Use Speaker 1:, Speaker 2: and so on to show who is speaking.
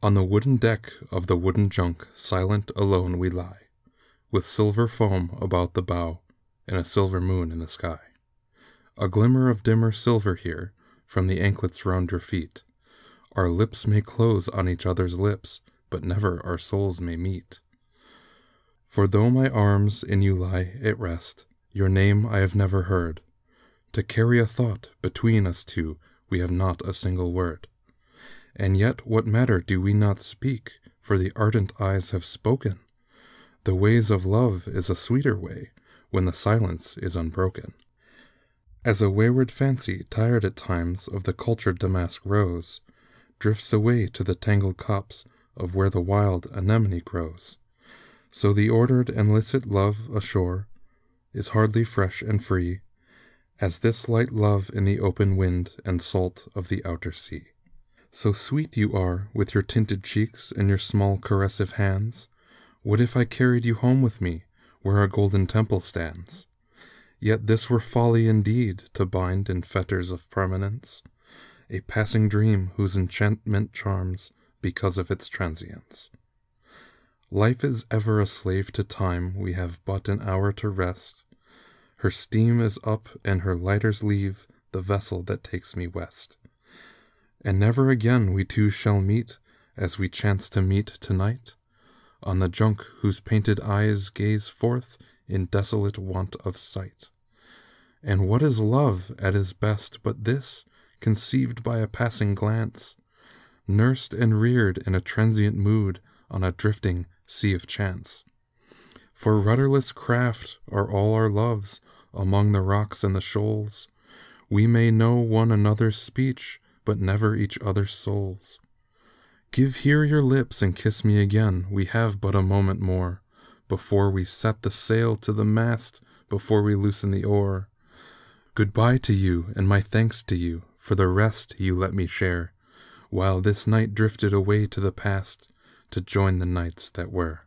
Speaker 1: On the wooden deck of the wooden junk, silent, alone we lie, with silver foam about the bow, and a silver moon in the sky. A glimmer of dimmer silver here, from the anklets round your feet. Our lips may close on each other's lips, but never our souls may meet. For though my arms in you lie at rest, your name I have never heard. To carry a thought between us two, we have not a single word. And yet what matter do we not speak, for the ardent eyes have spoken? The ways of love is a sweeter way, when the silence is unbroken. As a wayward fancy, tired at times of the cultured damask rose, drifts away to the tangled copse of where the wild anemone grows, so the ordered and licit love ashore is hardly fresh and free as this light love in the open wind and salt of the outer sea. So sweet you are with your tinted cheeks and your small caressive hands. What if I carried you home with me where our golden temple stands? Yet this were folly indeed to bind in fetters of permanence a passing dream whose enchantment charms because of its transience. Life is ever a slave to time, we have but an hour to rest. Her steam is up and her lighters leave the vessel that takes me west. And never again we two shall meet as we chance to meet tonight on the junk whose painted eyes gaze forth in desolate want of sight. And what is love at his best but this, conceived by a passing glance, nursed and reared in a transient mood on a drifting sea of chance? For rudderless craft are all our loves among the rocks and the shoals. We may know one another's speech, but never each other's souls. Give here your lips and kiss me again, we have but a moment more, before we set the sail to the mast, before we loosen the oar. Goodbye to you, and my thanks to you, for the rest you let me share, while this night drifted away to the past, to join the nights that were.